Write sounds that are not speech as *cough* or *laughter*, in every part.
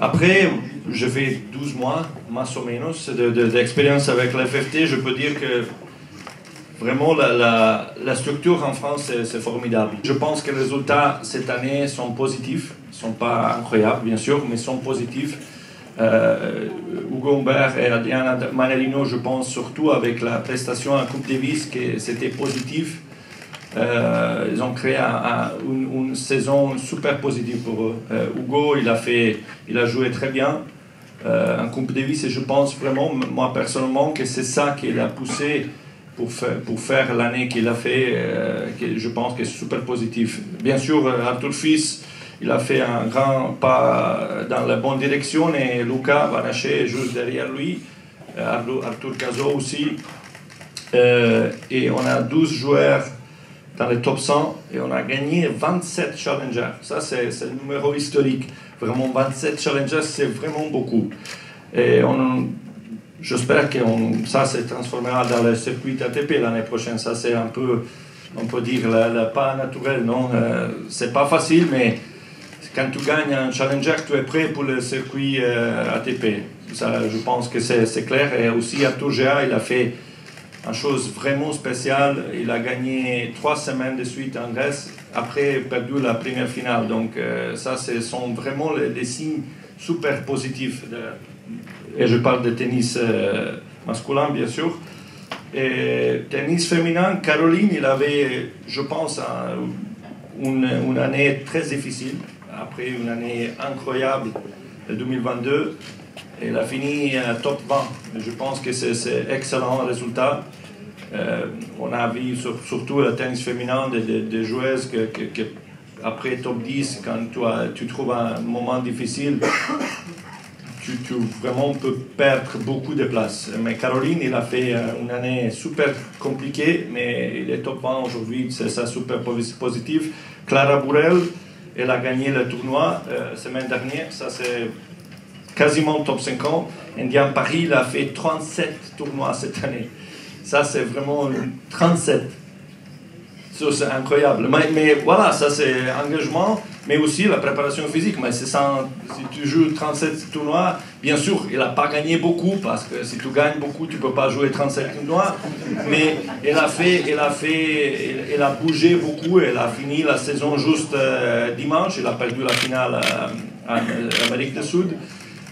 Après, je fais 12 mois, más o menos, d'expérience de, avec l'FFT. Je peux dire que vraiment la, structure en France, c'est formidable. Je pense que les résultats cette année sont positifs. Ils ne sont pas incroyables, bien sûr, mais sont positifs. Euh, Hugo Humbert et Adriana Manelino, je pense surtout avec la prestation en Coupe Davis, que c'était positif. Euh, ils ont créé une, saison super positive pour eux. Euh, Hugo, il a, fait, il a joué très bien en Coupe Davis et je pense vraiment, moi personnellement, que c'est ça qui l'a poussé pour faire, l'année qu'il a fait, que je pense que c'est super positif. Bien sûr, Arthur Fils, il a fait un grand pas dans la bonne direction et Luca Vanaché juste derrière lui, euh, Arthur Cazot aussi. Euh, et on a 12 joueurs dans le top 100 et on a gagné 27 challengers. Ça, c'est le numéro historique. Vraiment, 27 challengers, c'est vraiment beaucoup. Et j'espère que ça se transformera dans le circuit ATP l'année prochaine. Ça, c'est un peu, on peut dire, pas naturel. Non, euh, c'est pas facile, mais quand tu gagnes un challenger, tu es prêt pour le circuit euh, ATP. Ça, je pense que c'est clair. Et aussi, Arthur Géa, il a fait une chose vraiment spéciale. Il a gagné trois semaines de suite en Grèce, après perdu la première finale. Donc, euh, ça, ce sont vraiment les, signes super positifs. et je parle de tennis euh, masculin, bien sûr. Et tennis féminin, Caroline, il avait, je pense, une, une année très difficile après une année incroyable 2022. Elle a fini top 20. Je pense que c'est excellent résultat. Euh, on a vu surtout le tennis féminin des joueuses que, après top 10, quand tu, trouves un moment difficile, tu, tu, vraiment peux perdre beaucoup de places. Mais Caroline, il a fait euh, une année super compliquée, mais il est top 20 aujourd'hui, c'est ça super positif. Clara Bourrel, elle a gagné le tournoi la euh, semaine dernière. Ça, c'est quasiment top 50. Indian Paris, il a fait 37 tournois cette année. Ça, c'est vraiment 37. c'est incroyable. Mais, voilà, ça, c'est engagement, mais aussi la préparation physique. Mais c'est si tu joues 37 tournois, bien sûr, il n'a pas gagné beaucoup, parce que si tu gagnes beaucoup, tu ne peux pas jouer 37 tournois. Mais elle a fait, elle a fait, elle, a bougé beaucoup. Elle a fini la saison juste euh, dimanche. Elle a perdu la finale euh, en Amérique du Sud.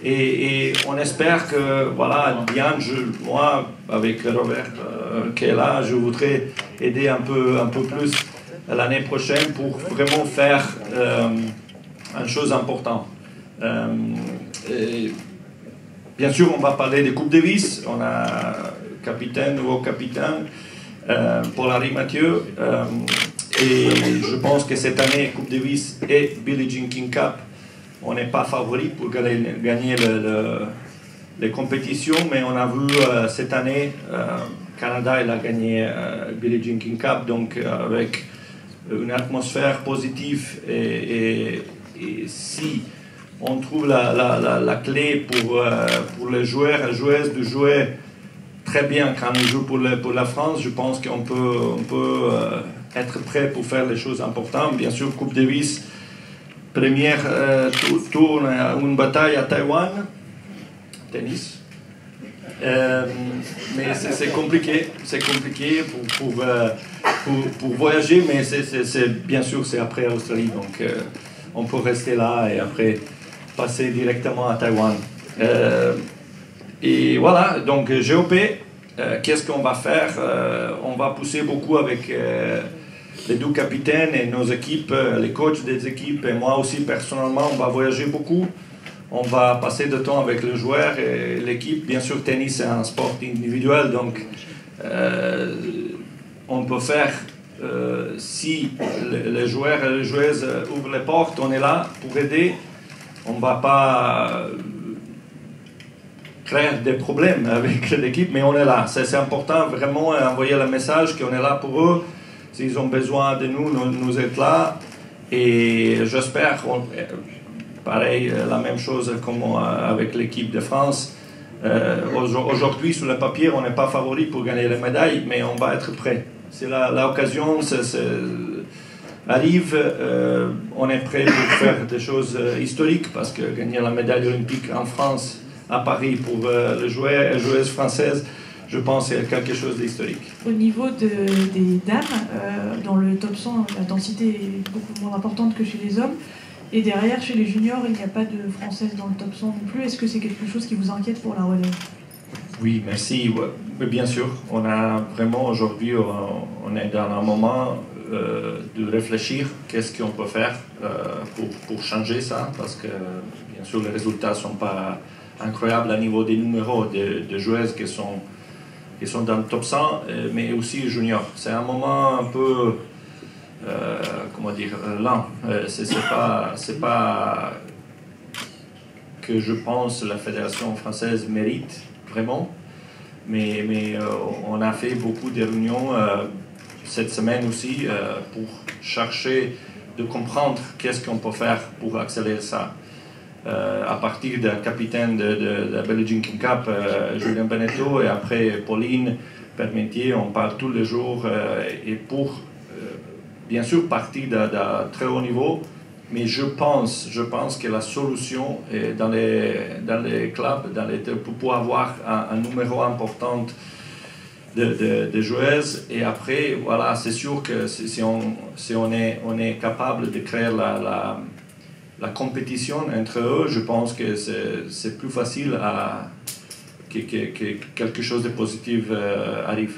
Et, on espère que, voilà, Diane, moi, avec Robert, euh, qui est là, je voudrais aider un peu, un peu plus l'année prochaine pour vraiment faire euh, une chose importante. Euh, bien sûr, on va parler des Coupes Davis. On a capitaine, nouveau capitaine, euh, Paul-Henri Mathieu. et je pense que cette année, Coupe Davis et Billie Jean King Cup on n'est pas favori pour gagner les compétitions, mais on a vu euh, cette année, euh, Canada il a gagné euh, Billie Jean King Cup, donc avec une atmosphère positive et, si on trouve la, clé pour, pour les joueurs et joueuses de jouer très bien quand ils jouent pour, pour la France, je pense qu'on peut, on peut être prêt pour faire les choses importantes. Bien sûr, Coupe Davis, première euh, tour, une bataille à Taïwan, tennis. Euh, mais c'est compliqué, c'est compliqué pour, pour, euh, pour, voyager, mais c'est bien sûr c'est après Australie, donc on peut rester là et après passer directement à Taïwan. et voilà, donc GOP, qu'est-ce qu'on va faire? On va pousser beaucoup avec les deux capitaines et nos équipes, euh, les coachs des équipes et moi aussi personnellement, on va voyager beaucoup. On va passer du temps avec les joueurs et l'équipe. Bien sûr, tennis c'est un sport individuel, donc euh, on peut faire, euh, si les joueurs et les joueuses ouvrent les portes, on est là pour aider. On ne va pas créer des problèmes *laughs* avec l'équipe, mais on est là. C'est important vraiment envoyer le message qu'on est là pour eux S'ils ont besoin de nous, nous, êtes là. Et j'espère, pareil, la même chose comme avec l'équipe de France. Euh, aujourd'hui, sur le papier, on n'est pas favori pour gagner les médailles, mais on va être prêt. C'est l'occasion, arrive, on est prêt pour faire des choses historiques parce que gagner la médaille olympique en France, à Paris, pour le joueur, joueuse française, je pense c'est quelque chose d'historique. Au niveau des dames, dans le top 100, la densité est beaucoup moins importante que chez les hommes. Et derrière, chez les juniors, il n'y a pas de française dans le top 100 non plus. Est-ce que c'est quelque chose qui vous inquiète pour la relève? Oui, merci. bien sûr, on a vraiment aujourd'hui, on est dans un moment euh, de réfléchir qu'est-ce qu'on peut faire euh, pour, pour, changer ça, parce que bien sûr, les résultats ne sont pas incroyables à niveau des numéros de, joueuses qui sont, qui sont dans le top 100, euh, mais aussi juniors. C'est un moment un peu euh, comment dire, euh, lent. Euh, c'est pas, c'est pas que je pense la fédération française mérite vraiment, mais, mais on a fait beaucoup de réunions cette semaine aussi pour chercher de comprendre qu'est-ce qu'on peut faire pour accélérer ça. À partir du capitaine de, de, la Belgian King Cup, Julien Benetto, et après Pauline Permentier, on parle tous les jours. et pour bien sûr partie d'un très haut niveau, mais je pense, je pense que la solution est dans les, dans les clubs, dans les, pour avoir un, numéro important de, de, joueuses. Et après, voilà, c'est sûr que si on, si on, est, on est capable de créer la, la, la compétition entre eux, je pense que c'est plus facile à, que, que, quelque chose de positif euh, arrive.